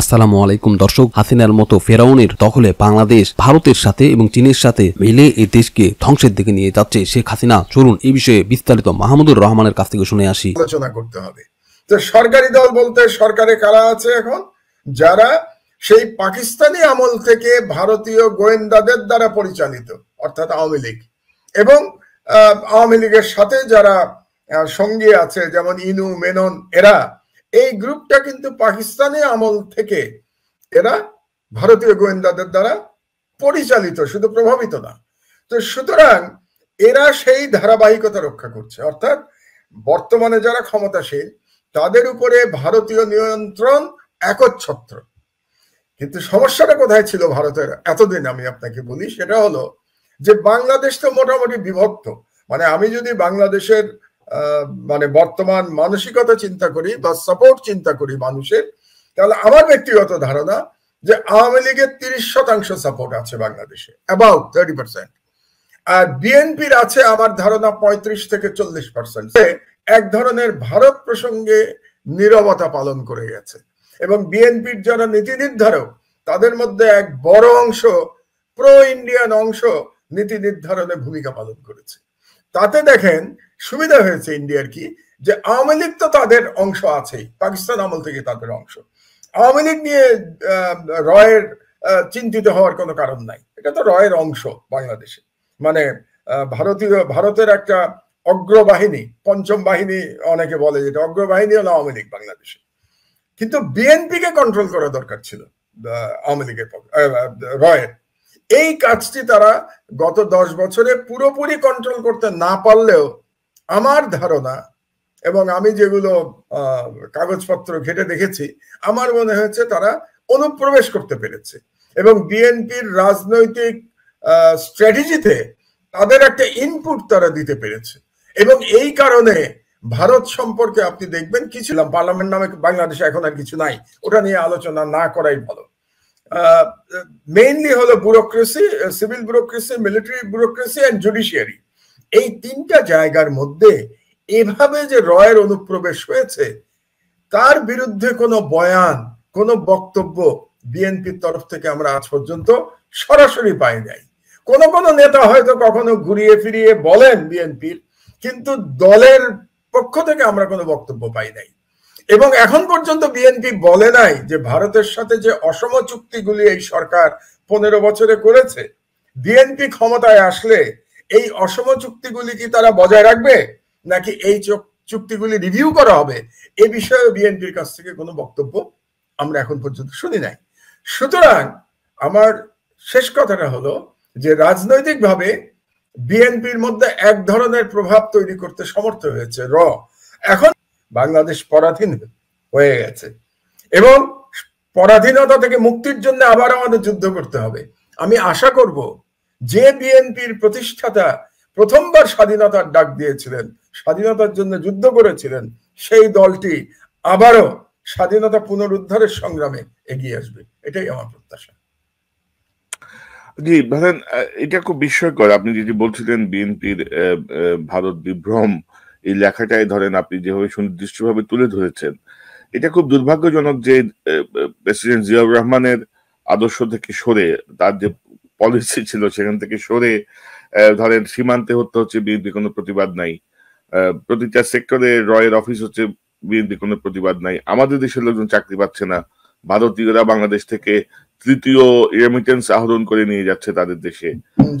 আসসালামু আলাইকুম, দর্শক। হাসিনার মতো ফেরাউনের দখলে বাংলাদেশ ভারতের সাথে এবং চীনের সাথে মিলে এই দেশকে ধ্বংসের দিকে নিয়ে যাচ্ছে শেখ হাসিনা। চলুন এই বিষয়ে বিস্তারিত মাহমুদুর রহমানের কাছ থেকে শুনে আসি। আলোচনা করতে হবে। তো সরকারি দল বলতে সরকারে কারা আছে এখন? যারা সেই পাকিস্তানি আমল থেকে ভারতীয় গোয়েন্দাদের দ্বারা পরিচালিত, অর্থাৎ আওয়ামী লীগ। এবং আওয়ামী লীগের সাথে যারা সঙ্গী আছে, যেমন ইনু, মেনন, এরা এই গ্রুপটা কিন্তু পাকিস্তানি আমল থেকে এরা ভারতীয় গোয়েন্দাদের দ্বারা পরিচালিত, শুধু প্রভাবিত না। তো সুতরাং এরা সেই ধারাবাহিকতা রক্ষা করছে। অর্থাৎ বর্তমানে যারা ক্ষমতাশীল, তাদের উপরে ভারতীয় নিয়ন্ত্রণ একচ্ছত্র। কিন্তু সমস্যাটা কোথায় ছিল ভারতের? এতদিন আমি আপনাকে বলি, সেটা হলো যে বাংলাদেশ তো মোটামুটি বিভক্ত। মানে আমি যদি বাংলাদেশের মানে বর্তমান মানসিকতা চিন্তা করি বা সাপোর্ট চিন্তা করি মানুষের, তাহলে আমার ব্যক্তিগত ধারণা যে আওয়ামী লীগের তিরিশ শতাংশ সাপোর্ট আছে বাংলাদেশে অ্যাবাউট থার্টি পার্সেন্ট আর বিএনপির আছে আমার ধারণা পঁয়ত্রিশ থেকে চল্লিশ পার্সেন্ট এক ধরনের ভারত প্রসঙ্গে নীরবতা পালন করে গেছে। এবং বিএনপির যারা নীতি নির্ধারক, তাদের মধ্যে এক বড় অংশ প্রো ইন্ডিয়ান অংশ নীতি নির্ধারণে ভূমিকা পালন করেছে। তাতে দেখেন সুবিধা হয়েছে ইন্ডিয়ার কি? যে আওয়ামী লীগ তো তাদের অংশ আছেই, পাকিস্তান আমল থেকে তাদের অংশ। আওয়ামী লীগ নিয়ে রয়ের চিন্তিত হওয়ার কোনো কারণ নাই। এটা তো রয়ের অংশ বাংলাদেশে। মানে ভারতীয়, ভারতের একটা অগ্রবাহিনী, পঞ্চম বাহিনী অনেকে বলে যেটা অগ্রবাহিনী হলো আওয়ামী লীগ বাংলাদেশে। কিন্তু বিএনপি কে কন্ট্রোল করা দরকার ছিল আওয়ামী লীগের রয়ের। এই কাজটি তারা গত দশ বছরে পুরোপুরি কন্ট্রোল করতে না পারলেও আমার ধারণা এবং আমি যেগুলো কাগজপত্র ঘেটে দেখেছি, আমার মনে হয়েছে তারা অনুপ্রবেশ করতে পেরেছে এবং বিএনপির রাজনৈতিক স্ট্র্যাটেজিতে তাদের একটা ইনপুট তারা দিতে পেরেছে এবং এই কারণে ভারত সম্পর্কে আপনি দেখবেন কি ছিলাম পার্লামেন্ট নামে বাংলাদেশে এখন আর কিছু নাই, ওটা নিয়ে আলোচনা না করাই ভালো। মেইনলি হলো bureaucracy civil bureaucracy military bureaucracy and judiciary এই তিনটা জায়গার মধ্যে এভাবে যে রয়ের অনুপ্রবেশ হয়েছে, তার বিরুদ্ধে কোনো বয়ান, কোনো বক্তব্য বিএনপির তরফ থেকে আমরা আজ পর্যন্ত সরাসরি পাই নাই। কোন কোন নেতা হয়তো কখনো ঘুরিয়ে ফিরিয়ে বলেন বিএনপির, কিন্তু দলের পক্ষ থেকে আমরা কোনো বক্তব্য পাই নাই। এবং এখন পর্যন্ত বিএনপি বলে নাই যে ভারতের সাথে যে অসম চুক্তিগুলি এই সরকার পনেরো বছরে করেছে বিএনপি ক্ষমতায় আসলে এই অসম চুক্তিগুলি কি তারা বজায় রাখবে? নাকি এই চুক্তিগুলি রিভিউ করা হবে? এ বিষয়ে বিএনপির কাছ থেকে কোনো বক্তব্য আমরা এখন পর্যন্ত শুনি নাই। সুতরাং আমার শেষ কথাটা হলো যে রাজনৈতিকভাবে বিএনপির মধ্যে এক ধরনের প্রভাব তৈরি করতে সমর্থ হয়েছে র। এখন বাংলাদেশ পরাধীন হয়ে গেছে। এবং পরাধীনতা থেকে মুক্তির জন্য আবার আমাদের যুদ্ধ করতে হবে। আমি আশা করব যে বিএনপির প্রতিষ্ঠাতা প্রথমবার স্বাধীনতার ডাক দিয়েছিলেন স্বাধীনতার জন্য যুদ্ধ করেছিলেন সেই দলটি আবারও স্বাধীনতা পুনরুদ্ধারের সংগ্রামে এগিয়ে আসবে। এটাই আমার প্রত্যাশা। জি আহ, এটা খুব বিস্ময়কর। আপনি যেটি বলছিলেন বিএনপির ভারত বিভ্রম এই লেখাটাই ধরেন আপনি যেভাবে সুনির্দিষ্টভাবে তুলে ধরেছেন এটা খুব দুর্ভাগ্যজনক যে প্রেসিডেন্ট জিয়াউর রহমানের আদর্শ থেকে সরে তার যে পলিসি ছিল সেখান থেকে সরে ধরেন সীমান্তে হতে হচ্ছে বিএনপি কোনো প্রতিবাদ নাই। প্রতিটা সেক্টরে রয়ের অফিস হচ্ছে বিএনপি কোনো প্রতিবাদ নাই। আমাদের দেশের লোকজন চাকরি পাচ্ছে না। ভারতীয়রা বাংলাদেশ থেকে তৃতীয় রেমিটেন্স আহরণ করে নিয়ে যাচ্ছে তাদের দেশে।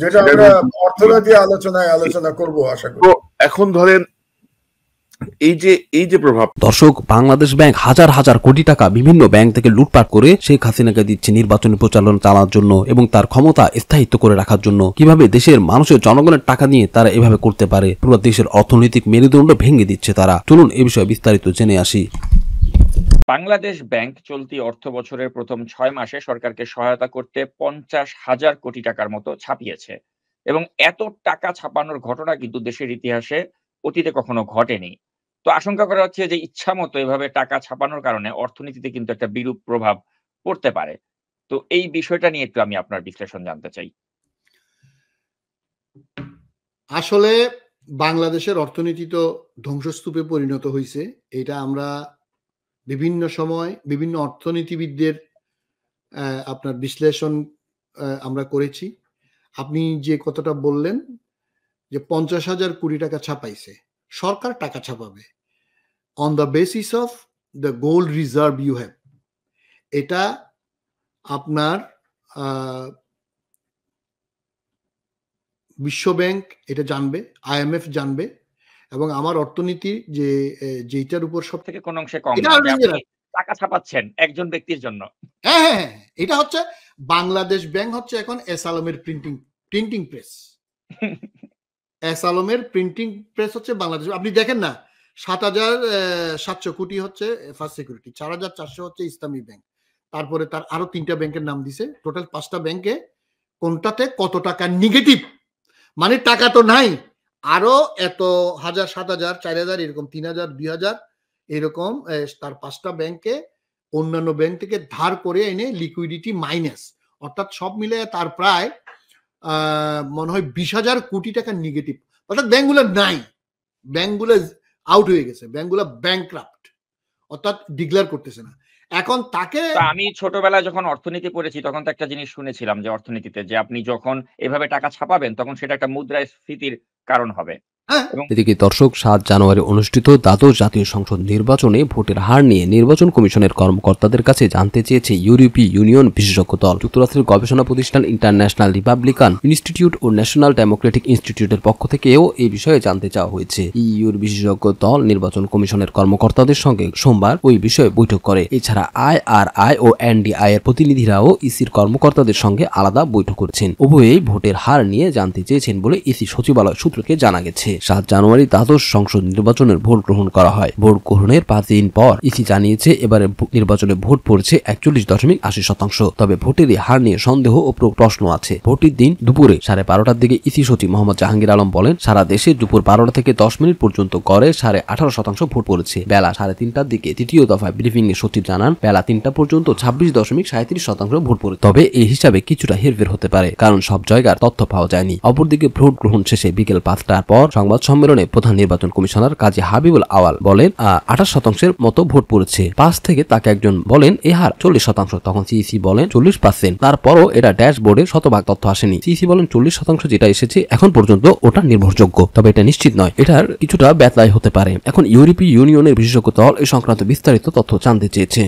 যেটা আমরা অর্থনীতি আলোচনায় আলোচনা করব আশা করি। এখন ধরেন এই যে এই যে প্রভাব। দর্শক বাংলাদেশ ব্যাংক হাজার হাজার কোটি টাকা বিভিন্ন ব্যাংক থেকে লুটপাট করে শেখ হাসিনাকে দিচ্ছে নির্বাচনী প্রচারণা চালানোর জন্য এবং তার ক্ষমতা স্থায়িত্ব করে রাখার জন্য। কীভাবে দেশের মানুষের জনগণের টাকা নিয়ে তারা এভাবে করতে পারে? পুরো দেশের অর্থনৈতিক মেরুদণ্ড ভেঙে দিচ্ছে তারা। চলুন এ বিষয়ে বিস্তারিত জেনে আসি। বাংলাদেশ ব্যাংক চলতি অর্থ বছরের প্রথম ছয় মাসে সরকারকে সহায়তা করতে পঞ্চাশ হাজার কোটি টাকার মতো ছাপিয়েছে এবং এত টাকা ছাপানোর ঘটনা কিন্তু দেশের ইতিহাসে অতীতে কখনো ঘটেনি। তো আশঙ্কা করা হচ্ছে যে ইচ্ছা মতো এভাবে টাকা ছাপানোর কারণে অর্থনীতিতে কিন্তু একটা বিরূপ প্রভাব পড়তে পারে। তো এই বিষয়টা নিয়ে একটু আমি আপনার বিশ্লেষণ জানতে চাই। আসলে বাংলাদেশের অর্থনীতি তো ধ্বংসস্তূপে পরিণত হয়েছে এটা আমরা বিভিন্ন সময় বিভিন্ন অর্থনীতিবিদদের আপনার বিশ্লেষণ আমরা করেছি। আপনি যে কথাটা বললেন যে পঞ্চাশ হাজার কোটি টাকা ছাপাইছে সরকার টাকা ছাপাবে। On the basis of the gold reserve you have এটা আপনার আহ, বিশ্ব ব্যাংক এটা জানবে আইএমএফ জানবে এবং আমার অর্থনীতি যে এ, যেইটার উপর সব থেকে কোন অংশে কম টাকা ছাপাচ্ছেন একজন ব্যক্তির জন্য। হ্যাঁ হ্যাঁ হ্যাঁ, এটা হচ্ছে বাংলাদেশ ব্যাংক হচ্ছে এখন এস আলমের প্রিন্টিং প্রিন্টিং প্রেস এস আলমের প্রিন্টিং প্রেস হচ্ছে বাংলাদেশ। আপনি দেখেন না, সাত হাজার সাতশো কোটি হচ্ছে ফার্স্ট সিকিউরিটি চার হাজার চারশো হচ্ছে ইসলামী ব্যাংক। তারপরে তার আরও তিনটা ব্যাংকের নাম দিছে। টোটাল পাঁচটা ব্যাংকে কোনটাতে কত টাকা নেগেটিভ মানে টাকা তো নাই, আরও এত হাজার, সাত হাজার, চার হাজার, এরকম তিন হাজার, দুই হাজার, এরকম তার পাঁচটা ব্যাংকে অন্যান্য ব্যাংক থেকে ধার করে এনে লিকুইডিটি মাইনাস অর্থাৎ সব মিলে তার প্রায় মনে হয় বিশ হাজার কোটি টাকা নেগেটিভ অর্থাৎ ব্যাংকগুলো নাই। ব্যাংকগুলো আউট হয়ে গেছে। ব্যাংকগুলো ব্যাংক্রাফট অর্থাৎ ডিক্লেয়ার করতেছে না। এখন তাকে আমি ছোটবেলায় যখন অর্থনীতি পড়েছি, তখন তো একটা জিনিস শুনেছিলাম যে অর্থনীতিতে যে আপনি যখন এভাবে টাকা ছাপাবেন, তখন সেটা একটা মুদ্রাস্ফীতির কারণ হবে। এদিকে দর্শক সাত জানুয়ারি অনুষ্ঠিত দ্বাদশ জাতীয় সংসদ নির্বাচনে ভোটের হার নিয়ে নির্বাচন কমিশনের কর্মকর্তাদের কাছে জানতে চেয়েছে ইউরোপীয় ইউনিয়ন বিশেষজ্ঞ দল। যুক্তরাষ্ট্রের গবেষণা প্রতিষ্ঠান ইন্টারন্যাশনাল রিপাবলিকান ইনস্টিটিউট ও ন্যাশনাল ডেমোক্রেটিক ইনস্টিটিউটের পক্ষ থেকেও এই বিষয়ে জানতে চাওয়া হয়েছে। ইউর বিশেষজ্ঞ দল নির্বাচন কমিশনের কর্মকর্তাদের সঙ্গে সোমবার ওই বিষয়ে বৈঠক করে। এছাড়া আই আর আই ও এনডিআই এর প্রতিনিধিরাও ইসির কর্মকর্তাদের সঙ্গে আলাদা বৈঠক করছেন। উভয়েই ভোটের হার নিয়ে জানতে চেয়েছেন বলে ইসি সচিবালয় সূত্রকে জানা গেছে। সাত জানুয়ারি দ্বাদশ সংসদ নির্বাচনের ভোট গ্রহণ করা হয়। ভোট গ্রহণের পাঁচ দিন পর ইসি জানিয়েছে, এবারে নির্বাচনে ভোট পড়েছে একচল্লিশ দশমিক আশি শতাংশ। তবে ভোটের হার নিয়ে সন্দেহ ও প্রশ্ন আছে। ভোটের দিন দুপুরে সাড়ে বারোটার দিকে ইসি সচিব মোহাম্মদ জাহাঙ্গীর আলম বলেন, সারা দেশে দুপুর বারোটা থেকে দশ মিনিট পর্যন্ত গড়ে সাড়ে আঠারো শতাংশ ভোট পড়েছে। বেলা সাড়ে তিনটার দিকে তৃতীয় দফায় ব্রিফিং এ সচিব জানান, বেলা তিনটা পর্যন্ত ছাব্বিশ দশমিক সাঁত্রিশ শতাংশ ভোট পড়ে। তবে এই হিসাবে কিছুটা হেরফের হতে পারে, কারণ সব জায়গার তথ্য পাওয়া যায়নি। অপরদিকে ভোট গ্রহণ শেষে বিকেল পাঁচটার পর সংবাদ সম্মেলনে প্রধান নির্বাচন কমিশনার কাজী হাবিবুল আওয়াল বলেন আঠাশ শতাংশের মতো ভোট পড়েছে। পাঁচ থেকে তাকে একজন বলেন, এ হার চল্লিশ শতাংশ। তখন সিইসি বলেন, চল্লিশ পার্সেন্ট। তারপরও এটা ড্যাশবোর্ডে শতভাগ তথ্য আসেনি। সিইসি বলেন, চল্লিশ শতাংশ যেটা এসেছে এখন পর্যন্ত ওটা নির্ভরযোগ্য। তবে এটা নিশ্চিত নয়, এটার কিছুটা ব্যতলায় হতে পারে। এখন ইউরোপীয় ইউনিয়নের বিশেষজ্ঞ দল এ সংক্রান্ত বিস্তারিত তথ্য জানতে চেয়েছে।